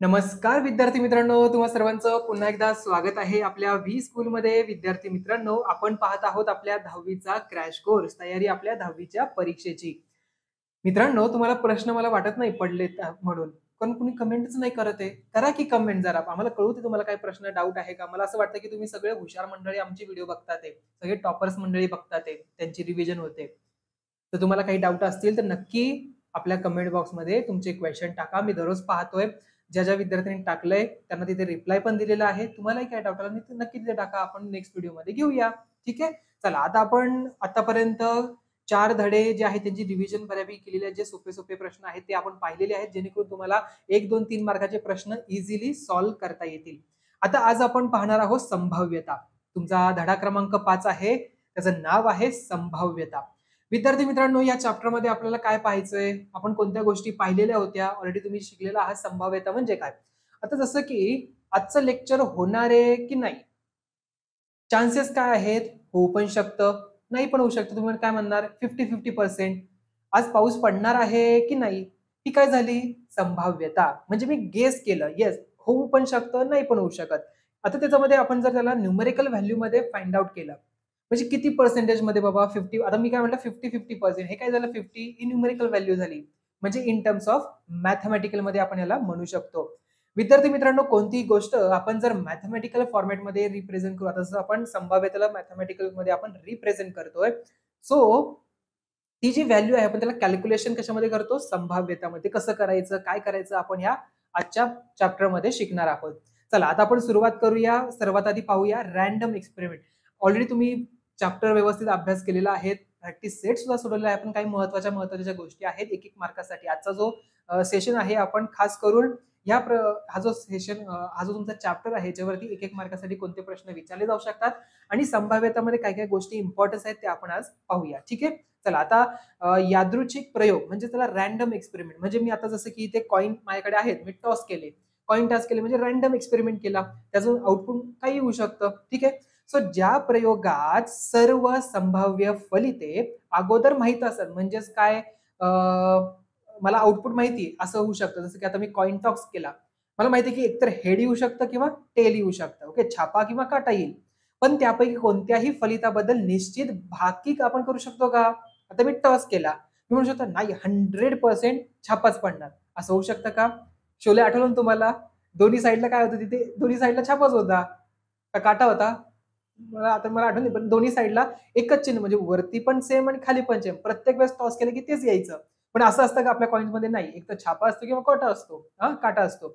नमस्कार विद्यार्थी मित्रांनो तुम्हा सर्वांचं पुन्हा एकदा स्वागत आहे आपल्या व्ही स्कूलमध्ये. विद्यार्थी मित्रांनो आपण पाहत आहोत आपल्या दहावीचा क्रॅश कोर्स तयारी आपल्या दहावीच्या परीक्षेची. मित्रांनो तुम्हाला प्रश्न मला वाटत नाही पडले म्हणून पण कुणी कमेंटच नाही करत आहे. करा की कमेंट जरा आम्हाला कळू तुम्हाला काही प्रश्न डाऊट आहे का? मला असं वाटतं की तुम्ही सगळे हुशार मंडळी आमची व्हिडिओ बघतात आहे. सगळे टॉपर्स मंडळी बघतात आहे. त्यांची रिव्हिजन होते. तर तुम्हाला काही डाऊट असतील तर नक्की आपल्या कमेंट बॉक्समध्ये तुमचे क्वेश्चन टाका. मी दररोज पाहतोय. ज्या ज्या विद्यार्थ्यांनी टाकलंय त्यांना तिथे रिप्लाय पण दिलेला आहे. तुम्हालाही काय डाऊट आला नक्की तिथे टाका. आपण नेक्स्ट व्हिडिओमध्ये घेऊया. ठीक आहे? चला आता आपण आतापर्यंत चार धडे जे आहेत त्यांची रिव्हिजन बऱ्यापैकी केलेले जे सोपे सोपे प्रश्न आहेत ते आपण पाहिलेले आहेत. जेणेकरून तुम्हाला एक दोन तीन मार्काचे प्रश्न इझिली सॉल्व्ह करता येतील. आता आज आपण पाहणार आहोत संभाव्यता. तुमचा धडा क्रमांक पाच आहे. त्याचं नाव आहे संभाव्यता. विद्यार्थी मित्रांनो या चॅप्टरमध्ये आपल्याला काय पाहायचंय? आपण कोणत्या गोष्टी पाहिलेल्या होत्या? ऑलरेडी तुम्ही शिकलेला आहात संभाव्यता म्हणजे काय? आता जसं की आजचं लेक्चर होणार आहे की नाही? चान्सेस काय आहेत? होऊ पण शकतं. नाही पण होऊ शकतं. तुम्ही काय म्हणणार? फिफ्टी फिफ्टी पर्सेंट आज पाऊस पडणार आहे की नाही? ही काय झाली? संभाव्यता. म्हणजे मी गेस केलं. येस होऊ पण शकतं नाही पण होऊ शकत. आता त्याच्यामध्ये आपण जर त्याला न्यूमेरिकल व्हॅल्यू मध्ये फाइंड आउट केलं म्हणजे किती पर्सेंटेजमध्ये बाबा फिफ्टी आता मी काय म्हटलं फिफ्टी फिफ्टी पर्सेंट हे काय झालं? फिफ्टी ही न्यूमेरिकल व्हॅल्यू झाली. म्हणजे इन टर्म्स ऑफ मॅथमॅटिकलमध्ये आपण याला म्हणू शकतो. विद्यार्थी मित्रांनो कोणतीही गोष्ट आपण जर मॅथमॅटिकल फॉर्मॅटमध्ये रिप्रेझेंट करू आता जसं आपण संभाव्यतेला मॅथमॅटिकलमध्ये आपण रिप्रेझेंट करतोय सो ती जी व्हॅल्यू आहे आपण त्याला कॅल्क्युलेशन कशामध्ये करतो? संभाव्यतामध्ये. कसं करायचं? काय करायचं? आपण ह्या आजच्या चॅप्टरमध्ये शिकणार आहोत. चला आता आपण सुरुवात करूया. सर्वात आधी पाहूया रॅन्डम एक्सपेरिमेंट ऑलरेडी तुम्ही चॅप्टर व्यवस्थित अभ्यास केलेला आहे. प्रॅक्टिस सेट सुद्धा सोडवलेला आहे. पण काही महत्त्वाच्या महत्त्वाच्या गोष्टी आहेत एक एक मार्कासाठी आजचा जो सेशन आहे आपण खास करून या हा जो सेशन हा जो तुमचा चॅप्टर आहे ज्यावरती एक एक मार्कासाठी कोणते प्रश्न विचारले जाऊ शकतात आणि संभाव्यतामध्ये काय काय गोष्टी इम्पॉर्टन्स आहेत ते आपण आज पाहूया. ठीक आहे? चला आता यादृच्छिक प्रयोग म्हणजे त्याला रॅन्डम एक्सपेरिमेंट म्हणजे मी आता जसं की इथे कॉईन माझ्याकडे आहेत मी टॉस केले. कॉईन टॉस केले म्हणजे रॅन्डम एक्सपेरिमेंट केला. त्याचं आउटपुट काही येऊ शकतं. ठीक आहे? सो ज्या प्रयोगात सर्व संभाव्य फलिते अगोदर माहीत असत म्हणजेच काय? मला आउटपुट माहिती असं होऊ शकतं. जसं की आता मी कॉइन टॉक्स केला. मला माहिती की एकतर हेड येऊ शकतं किंवा टेल येऊ शकतं. ओके छापा किंवा काटा येईल. पण त्यापैकी कोणत्याही फलिताबद्दल निश्चित भाकिक आपण करू शकतो का? आता मी टॉस केला. मी म्हणू शकतो नाही हंड्रेड पर्सेंट छापाच पडणार. असं होऊ शकतं का? शोले आठवलं तुम्हाला? दोन्ही साईडला काय होतं तिथे? दोन्ही साईडला छापाच होता. का काटा होता? मला आता मला आठवण नाही पण दोन्ही साईडला एकच चिन्ह म्हणजे वरती पण सेम आणि खाली पण सेम प्रत्येक वेळेस टॉस केलं की तेच यायचं. पण असं असतं का आपल्या कॉइन्समध्ये नाही. एक तर छापा असतो किंवा कोटा असतो हा काटा असतो.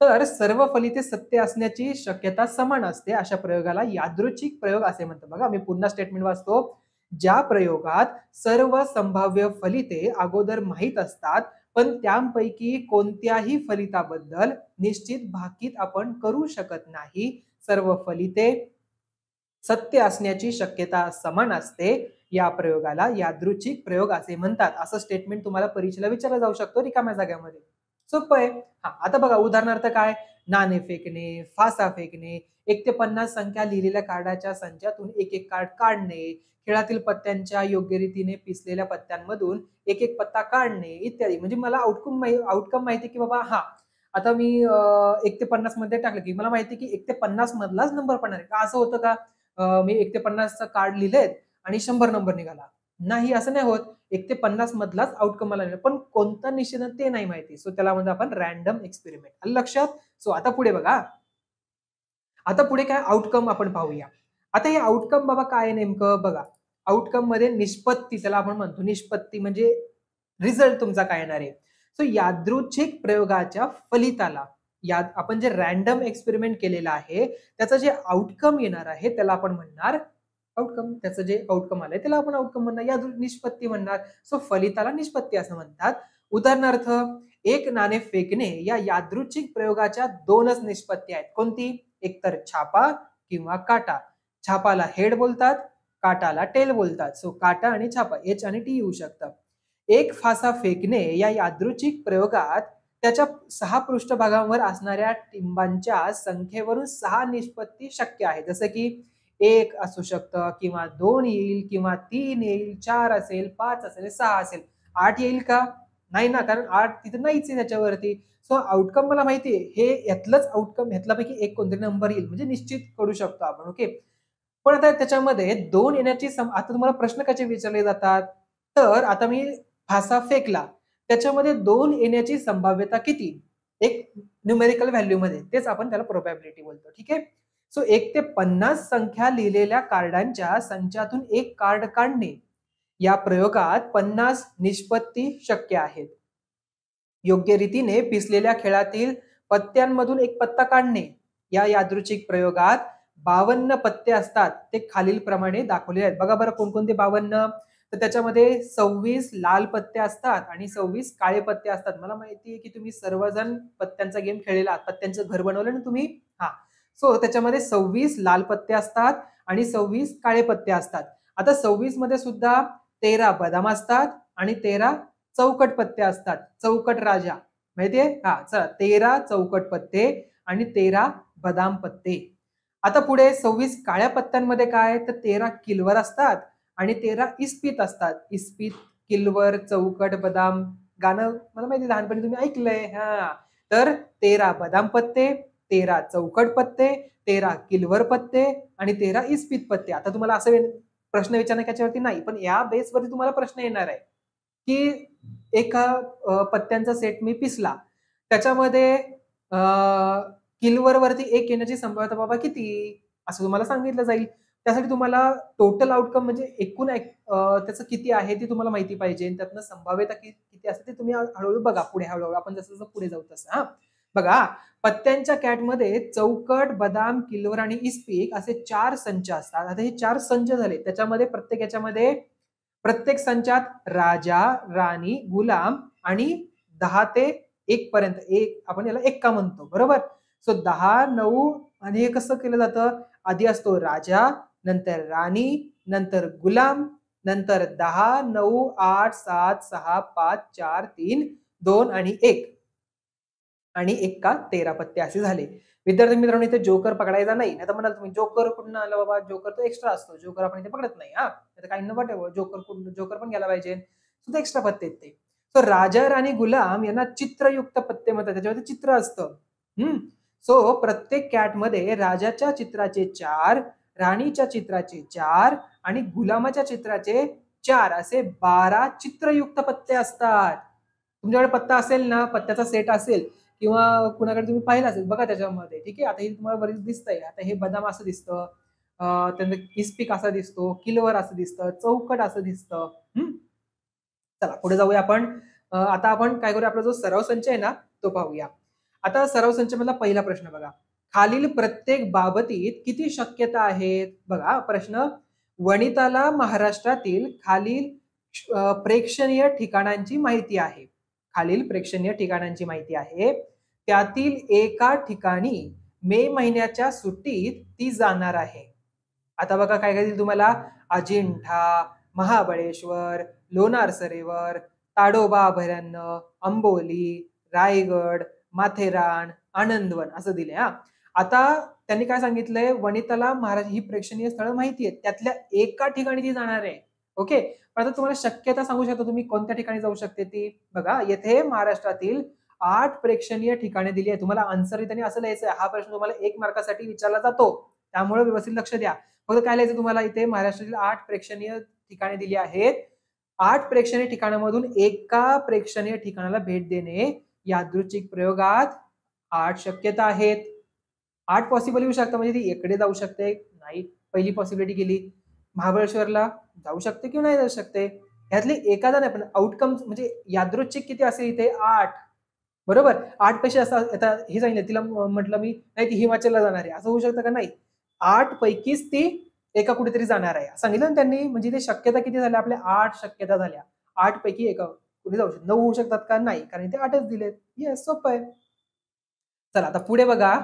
तर सर्व फलिते सत्य असण्याची शक्यता समान असते. अशा प्रयोगाला यादृच्छिक प्रयोग असे म्हणतात. बघा मी पुन्हा स्टेटमेंट वाचतो. ज्या प्रयोगात सर्व संभाव्य फलिते अगोदर माहीत असतात पण त्यापैकी कोणत्याही फलिताबद्दल निश्चित भाकीत आपण करू शकत नाही. सर्व फलिते सत्य असण्याची शक्यता समान असते या प्रयोगाला यादृच्छिक प्रयोग असे म्हणतात. असं स्टेटमेंट तुम्हाला परीक्षेला विचारलं जाऊ शकतो रिकाम्या जाग्यामध्ये. सोपं आहे. हा आता बघा उदाहरणार्थ काय? नाणे फेकणे फासा फेकणे एक ते पन्नास संख्या लिहिलेल्या कार्डाच्या संचातून एक एक कार्ड काढणे खेळातील पत्त्यांच्या योग्य रीतीने पिसलेल्या पत्त्यांमधून एक एक पत्ता काढणे इत्यादी. म्हणजे मला आउटकम आउटकम माहिती की बाबा हा आता मी एक ते पन्नासमध्ये टाकलं की मला माहिती की एक ते पन्नास मधलाच नंबर पडणार आहे. का असं होतं का? मी एक ते पन्नासचा कार्ड लिहिलेत आणि शंभर नंबर निघाला. नाही असं नाही होत. एक ते पन्नास मधलाच आउटकम मला पण कोणता निश्चित ते नाही माहिती. सो त्याला म्हणजे आपण रॅन्डम एक्सपेरिमेंट लक्षात? सो आता पुढे बघा. आता पुढे काय आउटकम आपण पाहूया. आता हे आउटकम बाबा काय नेमकं? बघा. आउटकममध्ये निष्पत्ती त्याला आपण म्हणतो निष्पत्ती म्हणजे रिझल्ट तुमचा काय येणार आहे? सो यादृच्छिक प्रयोगाच्या फलिताला या आपण जे रॅन्डम एक्सपेरिमेंट केलेलं आहे त्याचं जे आउटकम येणार आहे त्याला आपण म्हणणार आउटकम त्याचं जे आउटकम आलंय त्याला आपण आउटकम म्हणणार. या निष्पत्ती म्हणणार. सो फलिताला निष्पत्ती असं म्हणतात. उदाहरणार्थ एक नाणे फेकणे या यादृच्छिक प्रयोगाच्या दोनच निष्पत्ती आहेत. कोणती? एकतर छापा किंवा काटा. छापाला हेड बोलतात काटाला टेल बोलतात. सो काटा आणि छापा एच आणि टी येऊ शकतं. एक फासा फेकणे या यादृच्छिक प्रयोगात त्याच्या सहा पृष्ठभागांवर असणाऱ्या टिंबांच्या संख्येवरून सहा निष्पत्ती शक्य आहे. जसं की एक असू शकतं किंवा दोन येईल किंवा तीन येईल चार असेल पाच असेल सहा असेल. आठ येईल का? नाही ना कारण आठ तिथे नाहीच आहे त्याच्यावरती. सो आउटकम मला माहिती आहे हे यातलंच आउटकम ह्यातल्यापैकी एक कोणतरी नंबर येईल. म्हणजे निश्चित करू शकतो आपण ओके पण आता त्याच्यामध्ये दोन येण्याची सम आता तुम्हाला प्रश्न कसे विचारले जातात? तर आता मी फासा फेकला. त्याच्यामध्ये दोन येण्याची संभाव्यता किती? एक न्यूमेरिकल व्हॅल्यू मध्ये. तेच आपण त्याला प्रोबॅबिलिटी बोलतो. ठीक? आहे सो एक ते पन्नास संख्या लिहिलेल्या कार्डांच्या संचातून एक कार्ड काढणे. या प्रयोगात पन्नास निष्पत्ती शक्य आहेत. योग्य रीतीने पिसलेल्या खेळातील पत्त्यांमधून एक पत्ता काढणे. या यादृच्छिक प्रयोगात बावन्न पत्ते असतात. ते खालील प्रमाणे दाखवले आहेत. बघा बरं कोणकोणते बावन्न? तर त्याच्यामध्ये सव्वीस लाल पत्ते असतात आणि सव्वीस काळे पत्ते असतात. मला माहिती आहे की तुम्ही सर्वजण पत्त्यांचा गेम खेळलेला पत्त्यांचं घर बनवलं ना तुम्ही? हा. सो त्याच्यामध्ये सव्वीस लाल पत्ते असतात आणि सव्वीस काळे पत्ते असतात. आता सव्वीसमध्ये सुद्धा तेरा बदाम असतात आणि तेरा चौकट पत्ते असतात. चौकट राजा. माहितीये हा चला. तेरा चौकट पत्ते आणि तेरा बदाम पत्ते. आता पुढे सव्वीस काळ्या पत्त्यांमध्ये काय? तर तेरा किलवर असतात आणि तेरा इस्पित असतात. इस्पित किलवर चौकट बदाम गाणं मला माहिती लहानपणी तुम्ही ऐकलंय. हा. तर तेरा बदाम पत्ते तेरा चौकट पत्ते तेरा किलवर पत्ते आणि तेरा इस्पित पत्ते. आता तुम्हाला असं प्रश्न विचारणं त्याच्यावरती नाही पण या बेसवरती तुम्हाला प्रश्न येणार आहे. की एका पत्त्यांचा सेट मी पिसला. त्याच्यामध्ये किलवर वरती एक येण्याची संभाव्यता बाबा किती? असं तुम्हाला सांगितलं जाईल. त्यासाठी तुम्हाला टोटल आउटकम म्हणजे एकूण त्याचं किती आहे ते तुम्हाला माहिती पाहिजे. त्यातनं संभाव्यता किती असते ते तुम्ही हळूहळू बघा पुढे हळूहळू. आपण जसं जसं पुढे जाऊ तसं हा. बघा पत्त्यांच्या कॅटमध्ये चौकट बदाम किलवर आणि इस्पिक असे चार संच असतात. आता हे चार संच झाले. त्याच्यामध्ये प्रत्येक याच्यामध्ये प्रत्येक संचात राजा राणी गुलाम आणि दहा ते एक पर्यंत. एक आपण याला एक्का म्हणतो. बरोबर? सो दहा नऊ आणि हे कसं केलं जातं? आधी असतो राजा नंतर राणी नंतर गुलाम नंतर दहा नऊ आठ सात सहा पाच चार तीन दोन आणि एक. आणि एक्का तेरा पत्ते असे झाले. विद्यार्थी मित्रांनो इथे जोकर पकडायचा नाही. आता म्हणाल तुम्ही जोकर कुठून आलं बाबा? जोकर तो एक्स्ट्रा असतो. जोकर आपण इथे पकडत नाही हा. काही न वाटेव जोकर कुठून जोकर पण गेला पाहिजे. सुद्धा एक्स्ट्रा पत्ते आहेत ते. सो राजा राणी गुलाम यांना चित्रयुक्त पत्ते म्हणतात. त्याच्यामध्ये चित्र असतं. हम्म. सो प्रत्येक कॅटमध्ये राजाच्या चित्राचे चार राणीच्या चित्राचे चार आणि गुलामाच्या चित्राचे चार असे बारा चित्रयुक्त पत्ते असतात. तुमच्याकडे पत्ता असेल ना पत्त्याचा सेट असेल किंवा कुणाकडे तुम्ही पाहिला असेल बघा त्याच्यामध्ये. ठीक आहे? आता हे तुम्हाला बरीच दिसतंय. आता हे बदाम असं दिसतं त्यांचं इस्पिक असं दिसतो किलवर असं दिसतं चौकट असं दिसतं. चला पुढे जाऊया आपण. आता आपण काय करूया? आपला जो सराव संच आहे ना तो पाहूया. आता सराव संच मधला पहिला प्रश्न बघा. खालील प्रत्येक बाबतीत किती शक्यता आहेत? बघा प्रश्न वनिताला महाराष्ट्रातील खालील प्रेक्षणीय ठिकाणांची माहिती आहे. खालील प्रेक्षणीय ठिकाणांची माहिती आहे. त्यातील एका ठिकाणी मे महिन्याच्या सुट्टीत ती जाणार आहे. आता बघा काय काय तुम्हाला. अजिंठा महाबळेश्वर लोणार सरोवर ताडोबा अभयारण्य अंबोली रायगड माथेरान आनंदवन असं दिले हा. आता त्यांनी काय सांगितलंय? वनिताला महाराज ही प्रेक्षणीय स्थळ माहिती आहेत. त्यातल्या एका ठिकाणी ती जाणार आहे. ओके? पण आता तुम्हाला शक्यता सांगू शकता तुम्ही कोणत्या ठिकाणी जाऊ शकते ती? बघा येथे महाराष्ट्रातील आठ प्रेक्षणीय ठिकाणे दिली आहे तुम्हाला आन्सर त्यांनी असं लिहायचं हा प्रश्न तुम्हाला एक मार्कासाठी विचारला जातो. त्यामुळे व्यवस्थित लक्ष द्या. फक्त काय लिहायचं तुम्हाला इथे? महाराष्ट्रातील आठ प्रेक्षणीय ठिकाणे दिली आहेत. आठ प्रेक्षणीय ठिकाणामधून एका प्रेक्षणीय ठिकाणाला भेट देणे यादृच्छिक प्रयोगात आठ शक्यता आहेत. आठ पॉसिबल येऊ शकतं. म्हणजे ती इकडे जाऊ शकते नाही पहिली पॉसिबिलिटी गेली. महाबळेश्वरला जाऊ शकते किंवा नाही जाऊ शकते. ह्यातली एखादा नाही पण आउटकम म्हणजे यादृच्छिक किती असेल इथे? आठ. बरोबर? आठ पैसे असं आता हे सांगितलं तिला म्हटलं मी नाही ती हिमाचलला जाणार आहे. असं होऊ शकतं का? नाही. आठ पैकीच ती एका कुठेतरी जाणार आहे. सांगितलं ना त्यांनी म्हणजे ते शक्यता किती झाल्या? आपल्या आठ शक्यता झाल्या. आठ पैकी एका कुठे जाऊ शकतात नऊ होऊ शकतात का? नाही. कारण ते आठच दिलेत. येस सोपं आहे. चला आता पुढे बघा.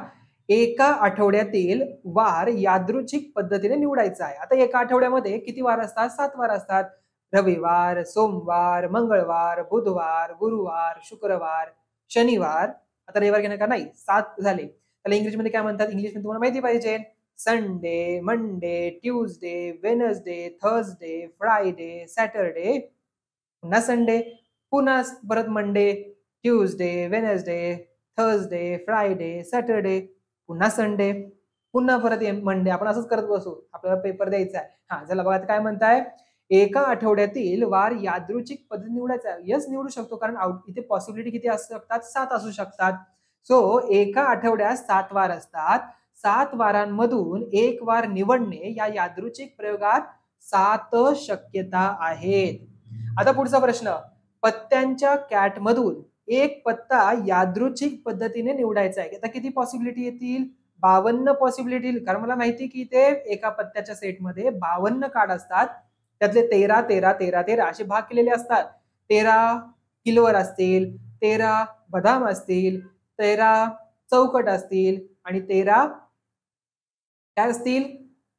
एका आठवड्यातील वार यादृच्छिक पद्धतीने निवडायचा आहे. आता एका आठवड्यामध्ये किती वार असतात? सात वार असतात. रविवार सोमवार मंगळवार बुधवार गुरुवार शुक्रवार शनिवार. आता रविवार घेणार का? नाही. सात झाले. त्याला इंग्लिशमध्ये काय म्हणतात? इंग्लिशमध्ये तुम्हाला माहिती पाहिजे. Sunday Monday Tuesday Wednesday Thursday Friday Saturday पुन्हा संडे पुन्हा परत Monday Tuesday Wednesday Thursday Friday Saturday पुन्हा संडे पुन्हा परत मंडे आपण असंच करत बसू. आपल्याला पेपर द्यायचा आहे. हा चला बघा काय म्हणताय. एका आठवड्यातील वार यादृचिक पद्धती निवडायचा यस निवडू शकतो कारण आउट इथे पॉसिबिलिटी किती असू शकतात? सात असू शकतात. सो एका आठवड्यात सात वार असतात. सात वारांमधून एक वार निवडणे या यादृचिक प्रयोगात सात शक्यता आहेत. आता पुढचा प्रश्न. पत्त्यांच्या कॅट मधून एक पत्ता यादृच्छिक पद्धतीने निवडायचा आहे. आता किती पॉसिबिलिटी येतील? बावन्न पॉसिबिलिटी कारण मला माहिती की ते एका पत्त्याच्या सेटमध्ये बावन्न कार्ड असतात. त्यातले तेरा तेरा तेरा तेरा असे भाग केलेले असतात. तेरा किल्वर असतील तेरा बदाम असतील तेरा चौकट असतील आणि तेरा काय असतील?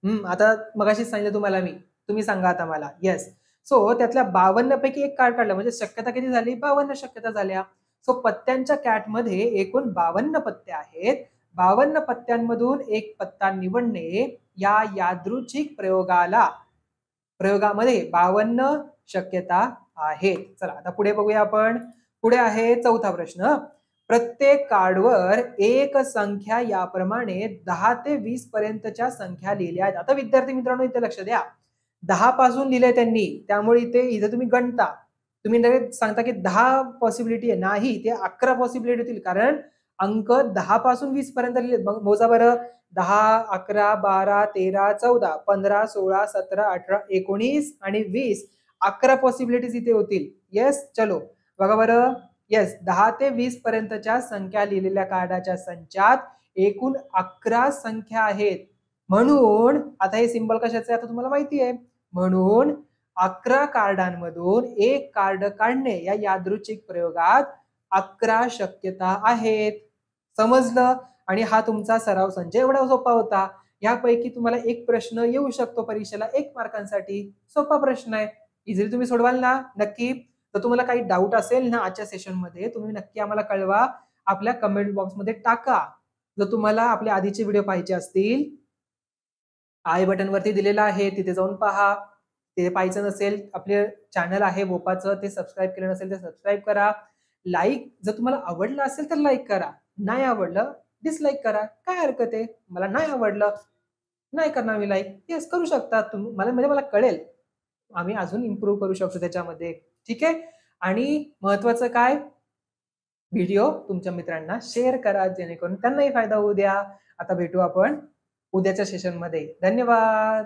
हम्म आता मगाशी सांगितलं तुम्हाला मी. तुम्ही सांगा आता मला. येस सो त्यातल्या बावन्न पैकी एक कार्ड काढलं. म्हणजे शक्यता किती झाली? बावन्न शक्यता झाल्या. सो पत्त्यांच्या कॅटमध्ये एकूण बावन्न पत्ते आहेत. बावन्न पत्त्यांमधून एक पत्ता निवडणे या यादृच्छिक प्रयोगाला प्रयोगामध्ये बावन्न शक्यता आहेत. चला आता पुढे बघूया आपण. पुढे आहे चौथा प्रश्न. प्रत्येक कार्डवर एक संख्या याप्रमाणे दहा ते वीस पर्यंतच्या संख्या लिहिल्या आहेत. आता विद्यार्थी मित्रांनो इथे लक्ष द्या. दहा पासून लिहिले त्यांनी. त्यामुळे इथे इथे तुम्ही गणता. तुम्ही सांगता की दहा पॉसिबिलिटी आहे. नाही ते अकरा पॉसिबिलिटी होतील. कारण अंक दहा पासून वीस पर्यंत लिहिले मग मोजा बरं. दहा अकरा बारा तेरा चौदा पंधरा सोळा सतरा अठरा एकोणीस आणि वीस अकरा पॉसिबिलिटीज इथे होतील. येस चलो. बघा बरं. येस दहा ते वीस पर्यंतच्या संख्या लिहिलेल्या कार्डाच्या संचात एकूण अकरा संख्या आहेत. म्हणून आता हे सिंबल कशाचे आता तुम्हाला माहिती आहे. म्हणून अकरा कार्डांमधून एक कार्ड काढणे या यादृच्छिक प्रयोगात अकरा शक्यता आहेत. समजलं? आणि हा तुमचा सराव संजय एवढा सोपा होता. यापैकी तुम्हाला एक प्रश्न येऊ शकतो परीक्षेला. एक मार्कांसाठी सोपा प्रश्न आहे. इझिली तुम्ही सोडवाल ना? नक्की? तर तुम्हाला काही डाऊट असेल ना आजच्या सेशनमध्ये तुम्ही नक्की आम्हाला कळवा. आपल्या कमेंट बॉक्समध्ये टाका. जर तुम्हाला आपले आधीचे व्हिडिओ पाहिजे असतील आय बटन वरती दिलेला आहे तिथे जाऊन पहा. ते पाहायचं नसेल आपले चॅनल आहे बोपाचं ते सबस्क्राईब केलं नसेल ते सबस्क्राईब करा. लाईक जर तुम्हाला आवडलं असेल तर लाईक करा. नाही आवडलं डिसलाईक करा. काय हरकत आहे? मला नाही आवडलं. नाही करणार मी लाईक येस करू शकता. तुम्ही मला म्हणजे मला कळेल. आम्ही अजून इम्प्रूव्ह करू शकतो त्याच्यामध्ये. ठीक आहे? आणि महत्वाचं काय? व्हिडिओ तुमच्या मित्रांना शेअर करा. जेणेकरून त्यांनाही फायदा होऊ द्या. आता भेटू आपण उद्याच्या सेशनमध्ये धन्यवाद!